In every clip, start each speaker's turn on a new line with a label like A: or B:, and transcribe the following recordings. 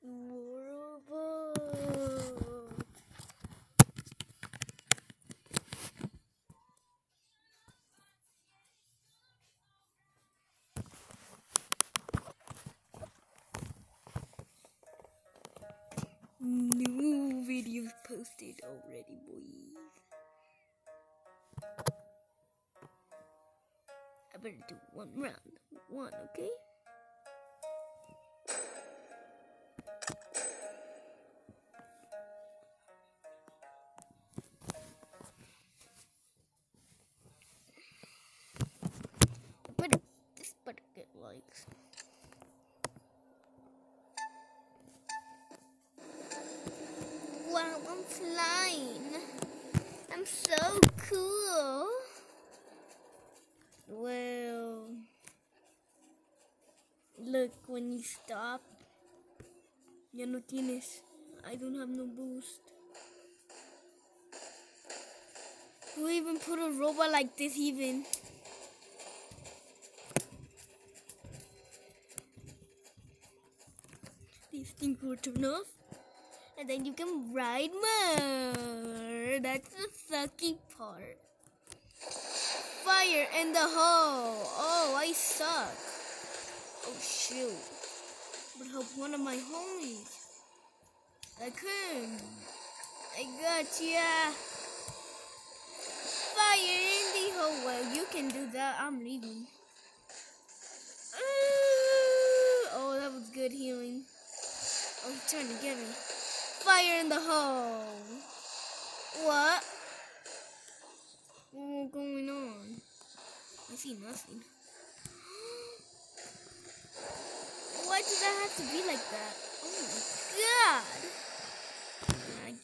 A: New videos posted already, boys. I better do one round. One, okay? Flying. I'm so cool. Well, look, when you stop, ya no tienes. I don't have no boost. Who even put a robot like this even? These things will turn off. And then you can ride more. That's the sucky part. Fire in the hole. Oh, I suck. Oh, shoot. But help one of my homies. I can. I got ya. Fire in the hole. Well, you can do that. I'm leaving. Oh, that was good healing. Oh, he's trying to get me. Fire in the hole. What? What's going on? I see nothing. Why did that have to be like that? Oh my god!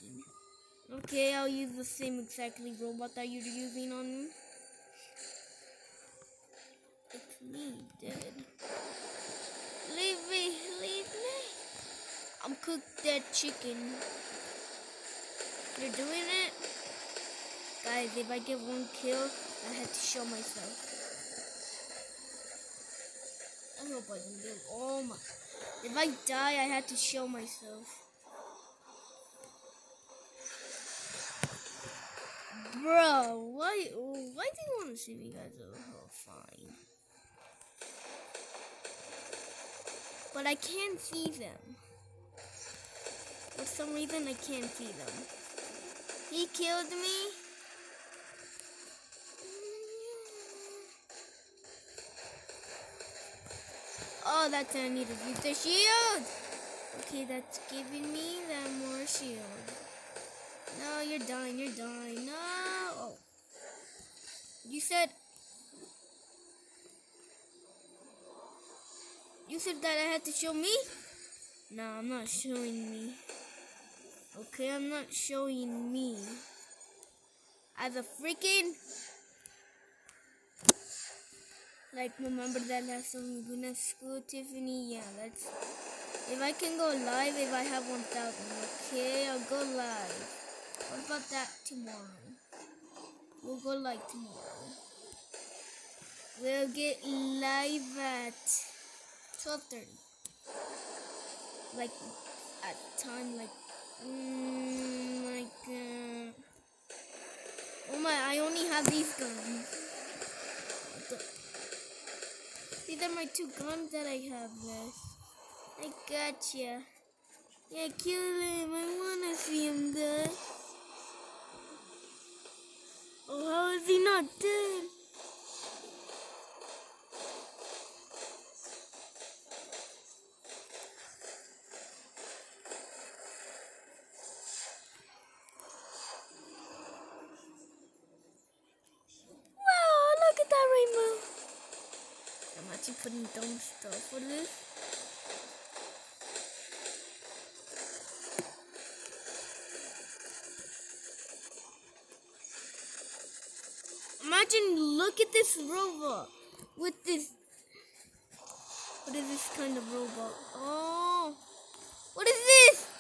A: Okay, I'll use the same exactly robot that you're using on me. It's me, dead. Cooked dead chicken. You're doing it? Guys, if I get one kill, I have to show myself. I hope I can do. Oh my. If I die, I have to show myself. Bro, why why do you want to see me guys? Oh, fine. But I can't see them. For some reason, I can't see them. He killed me. Oh, that's I need to use the shield. Okay, that's giving me that more shield. No, you're dying. You're dying. No. Oh. You said. You said that I had to show me? No, I'm not showing me. Okay, I'm not showing me. As a freaking. Like, remember that last song we to school, Tiffany? Yeah, that's. If I can go live, if I have 1,000, okay, I'll go live. What about that tomorrow? We'll go live tomorrow. We'll get live at 12:30. Like at time like mm, like oh my! I only have these guns. These are my two guns that I have left. I gotcha. Yeah, kill him. I wanna see him die. Oh, how is he not dead? Actually putting dumb stuff for this. Imagine, look at this robot with this. What is this kind of robot? Oh, what is this?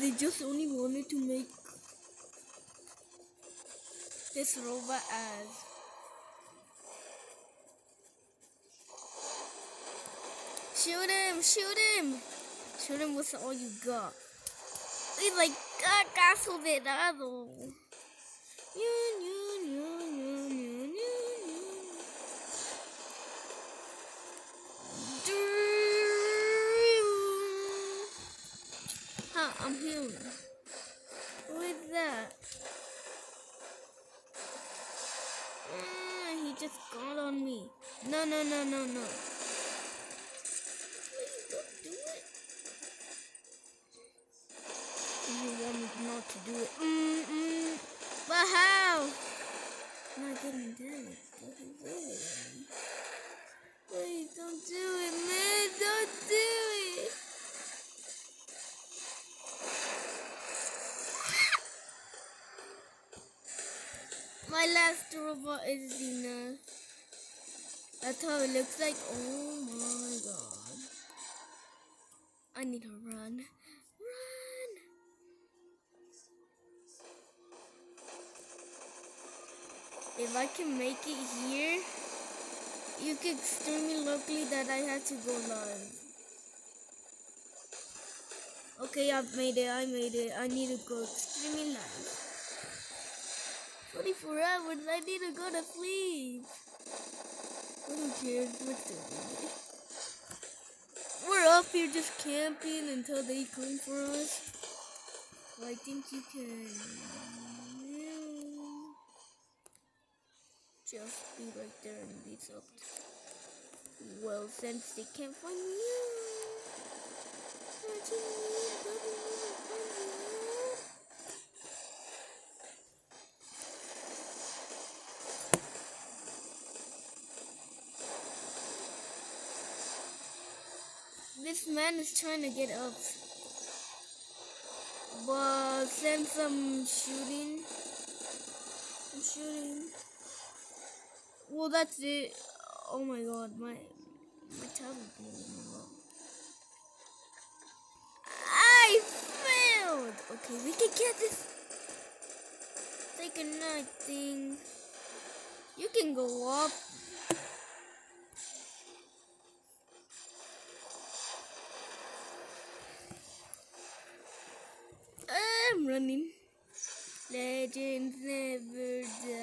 A: They just only wanted to make this robot as Shoot him! Shoot him! Shoot him with all you got. He's like vedado. Ñu, ñu, ñu, I'm healing. Is that? Ah, he just got on me. No, no, no, no, no. Please don't do it. You want me not to do it. Mm, mm. But how? Not getting damaged. My last robot is enough. That's how it looks like. Oh my god. I need to run. Run! If I can make it here, you can extremely lucky that I had to go live. Okay, I've made it. I made it. I need to go extremely live. 24 hours. I need to go to sleep. Cares? We're up here just camping until they come for us. Well, I think you can just be right there and be up. Well, since they can't find you, that's This man is trying to get up. But since I'm shooting, I'm shooting. Well, that's it. Oh my god, my my tablet didn't work. I failed. Okay, we can get this. Take a night thing. You can go up. I'm running. Legends never die.